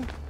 something?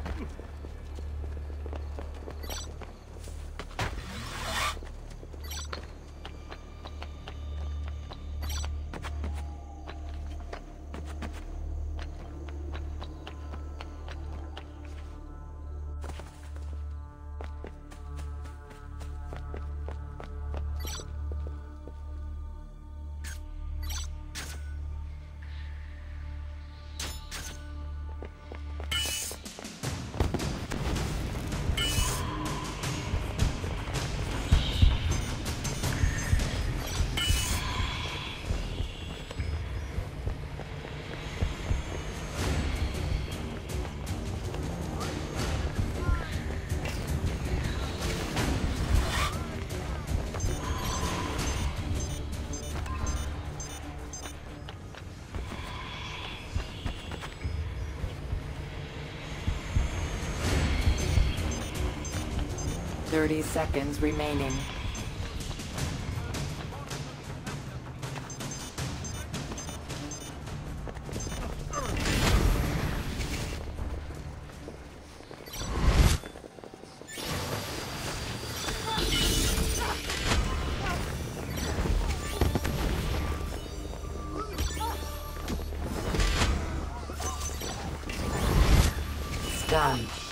Thirty seconds remaining. Done.